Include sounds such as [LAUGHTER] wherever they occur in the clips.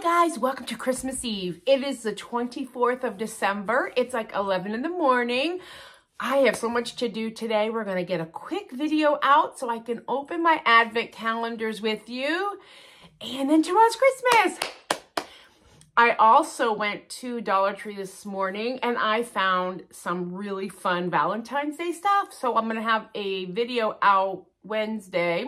guys, welcome to Christmas Eve. It is the 24th of December. It's like 11 in the morning. I have so much to do today. We're gonna get a quick video out so I can open my advent calendars with you. And then tomorrow's Christmas. I also went to Dollar Tree this morning and I found some really fun Valentine's Day stuff. So I'm gonna have a video out Wednesday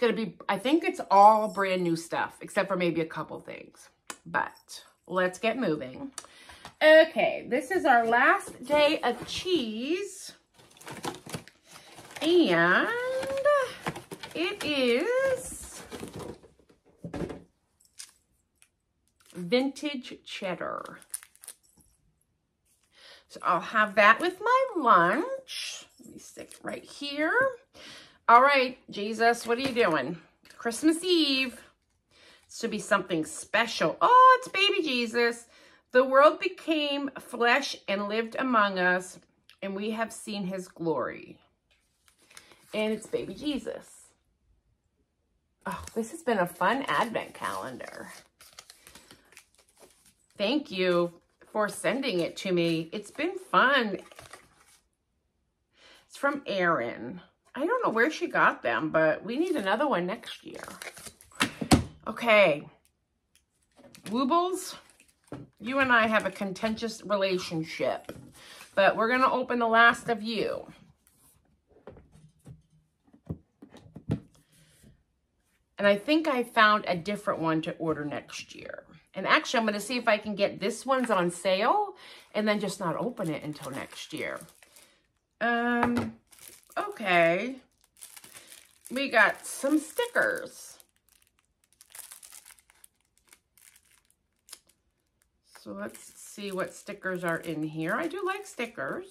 going to be, I think it's all brand new stuff, except for maybe a couple things. But let's get moving. Okay, this is our last day of cheese. And it is vintage cheddar. So I'll have that with my lunch. Let me stick it right here. All right, Jesus, what are you doing? Christmas Eve. This should be something special. Oh, it's baby Jesus. The world became flesh and lived among us, and we have seen his glory. And it's baby Jesus. Oh, this has been a fun advent calendar. Thank you for sending it to me. It's been fun. It's from Erin. I don't know where she got them, but we need another one next year. Okay. Woobles, you and I have a contentious relationship, but we're going to open the last of you. And I think I found a different one to order next year. And actually, I'm going to see if I can get this one's on sale and then just not open it until next year. Um, Okay. We got some stickers. So let's see what stickers are in here. I do like stickers.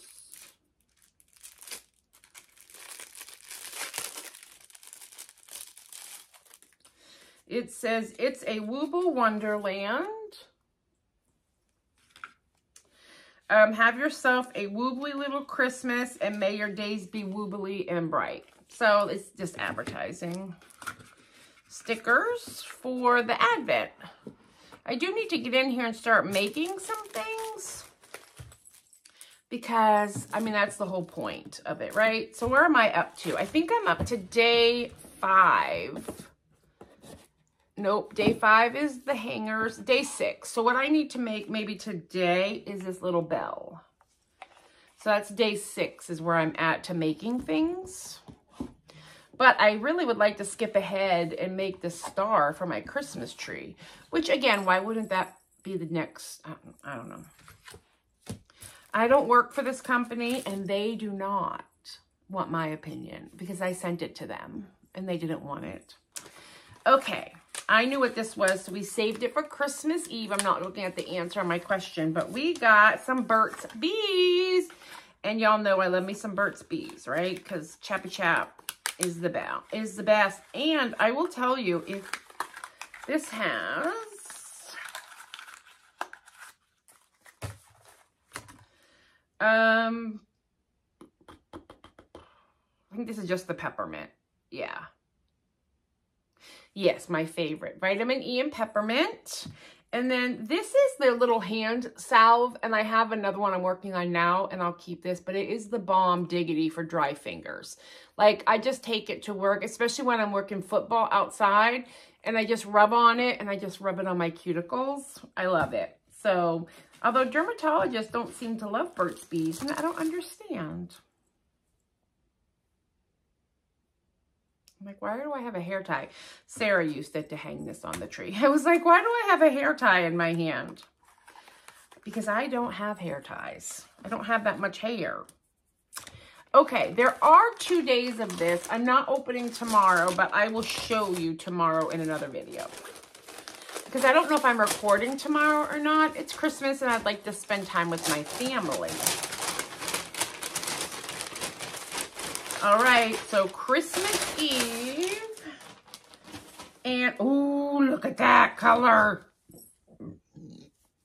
It says, it's a Wooble Wonderland. Um, have yourself a woobly little Christmas and may your days be woobly and bright. So it's just advertising. Stickers for the Advent. I do need to get in here and start making some things because, I mean, that's the whole point of it, right? So where am I up to? I think I'm up to day five. Nope, day five is the hangers. Day six. So what I need to make maybe today is this little bell. So that's day six is where I'm at to making things. But I really would like to skip ahead and make the star for my Christmas tree. Which again, why wouldn't that be the next, I don't know. I don't work for this company and they do not want my opinion because I sent it to them and they didn't want it. Okay, I knew what this was, so we saved it for Christmas Eve. I'm not looking at the answer on my question, but we got some Burt's Bees. And y'all know I love me some Burt's Bees, right? Because Chappy Chap is the best. Is the best. And I will tell you, if this has... Um, I think this is just the peppermint. Yeah. Yes, my favorite. Vitamin E and peppermint. And then this is their little hand salve, and I have another one I'm working on now, and I'll keep this, but it is the Balm Diggity for dry fingers. Like, I just take it to work, especially when I'm working football outside, and I just rub on it, and I just rub it on my cuticles. I love it. So, although dermatologists don't seem to love Burt's Bees, and I don't understand. I'm like, why do I have a hair tie? Sarah used it to hang this on the tree. [LAUGHS] I was like, why do I have a hair tie in my hand? Because I don't have hair ties. I don't have that much hair. Okay, there are two days of this. I'm not opening tomorrow, but I will show you tomorrow in another video. Because I don't know if I'm recording tomorrow or not. It's Christmas and I'd like to spend time with my family. All right, so Christmas Eve. And, oh, look at that color.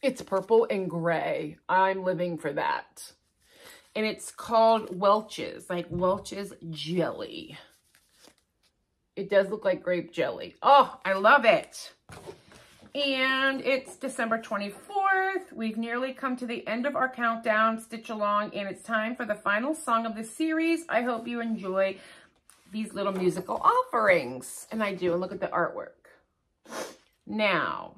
It's purple and gray. I'm living for that. And it's called Welch's, like Welch's Jelly. It does look like grape jelly. Oh, I love it. And it's December 24th. We've nearly come to the end of our countdown, Stitch Along, and it's time for the final song of the series. I hope you enjoy these little musical offerings. And I do, and look at the artwork. Now,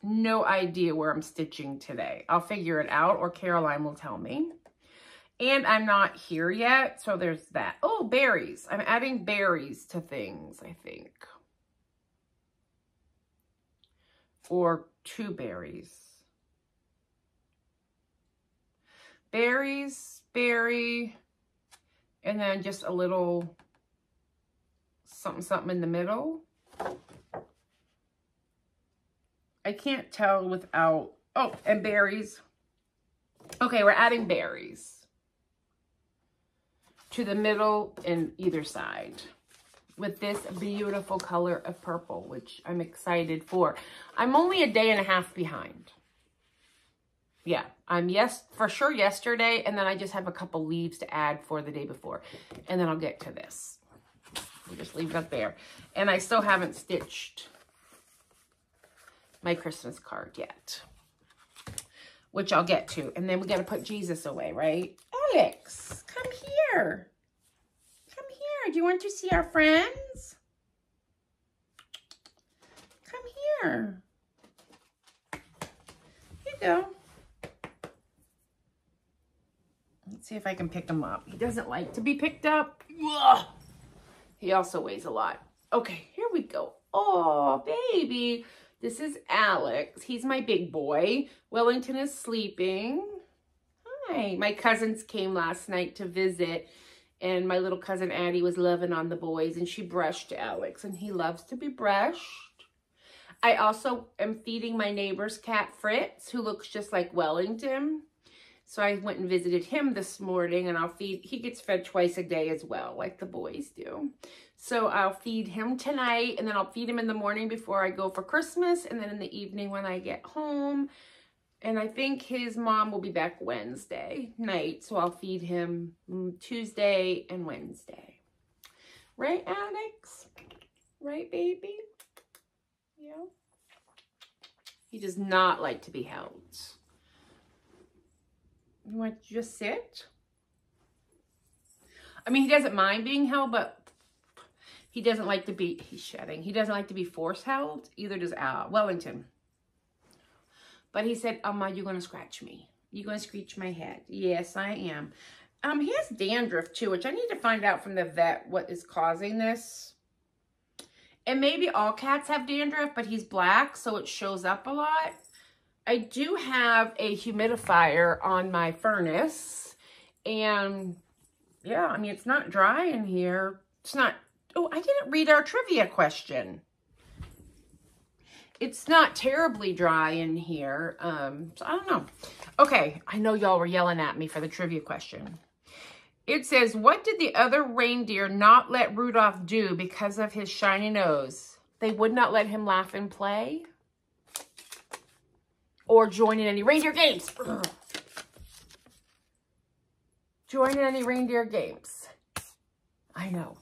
no idea where I'm stitching today. I'll figure it out or Caroline will tell me. And I'm not here yet, so there's that. Oh, berries. I'm adding berries to things, I think. Or two berries. Berries, berry, and then just a little something, something in the middle. I can't tell without, oh, and berries. Okay, we're adding berries to the middle and either side with this beautiful color of purple, which I'm excited for. I'm only a day and a half behind. Yeah, I'm yes for sure yesterday, and then I just have a couple leaves to add for the day before, and then I'll get to this. We'll just leave it up there. And I still haven't stitched my Christmas card yet, which I'll get to. And then we got to put Jesus away, right? Alex, come here. Here. Do you want to see our friends? Come here. Here you go. Let's see if I can pick him up. He doesn't like to be picked up. Ugh. He also weighs a lot. Okay, here we go. Oh, baby. This is Alex. He's my big boy. Wellington is sleeping. Hi. My cousins came last night to visit and my little cousin Addie was loving on the boys and she brushed Alex and he loves to be brushed. I also am feeding my neighbor's cat Fritz who looks just like Wellington. So I went and visited him this morning and I'll feed, he gets fed twice a day as well, like the boys do. So I'll feed him tonight and then I'll feed him in the morning before I go for Christmas and then in the evening when I get home. And I think his mom will be back Wednesday night. So I'll feed him Tuesday and Wednesday. Right, Alex? Right, baby? Yeah. He does not like to be held. You want to just sit? I mean, he doesn't mind being held, but he doesn't like to be, he's shedding. He doesn't like to be force held. Either does uh, Wellington. But he said, Amma, you're going to scratch me. You're going to screech my head. Yes, I am. Um, he has dandruff too, which I need to find out from the vet what is causing this. And maybe all cats have dandruff, but he's black, so it shows up a lot. I do have a humidifier on my furnace. And yeah, I mean, it's not dry in here. It's not, oh, I didn't read our trivia question. It's not terribly dry in here. Um, so I don't know. Okay, I know y'all were yelling at me for the trivia question. It says, what did the other reindeer not let Rudolph do because of his shiny nose? They would not let him laugh and play? or join in any reindeer games. Join in any reindeer games. I know.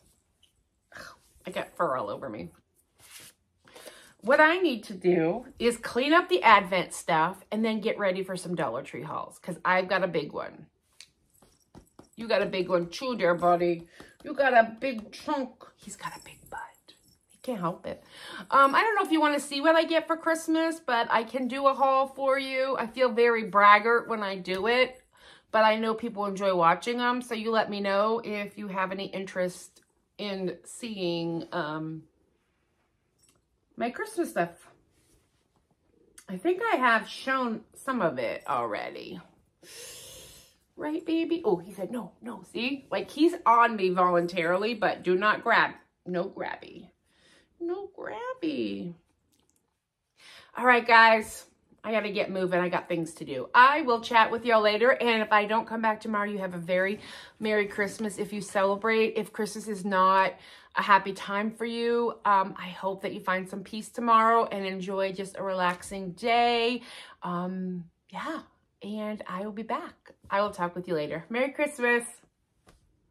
I got fur all over me. What I need to do is clean up the Advent stuff and then get ready for some Dollar Tree hauls because I've got a big one. You got a big one too, dear buddy. You got a big trunk. He's got a big butt. He can't help it. Um, I don't know if you want to see what I get for Christmas, but I can do a haul for you. I feel very braggart when I do it, but I know people enjoy watching them. So you let me know if you have any interest in seeing um, my Christmas stuff. I think I have shown some of it already. Right, baby? Oh, he said, no, no, see? Like, he's on me voluntarily, but do not grab. No grabby. No grabby. All right, guys. I got to get moving. I got things to do. I will chat with y'all later. And if I don't come back tomorrow, you have a very Merry Christmas if you celebrate. If Christmas is not a happy time for you, um, I hope that you find some peace tomorrow and enjoy just a relaxing day. Um, yeah. And I will be back. I will talk with you later. Merry Christmas.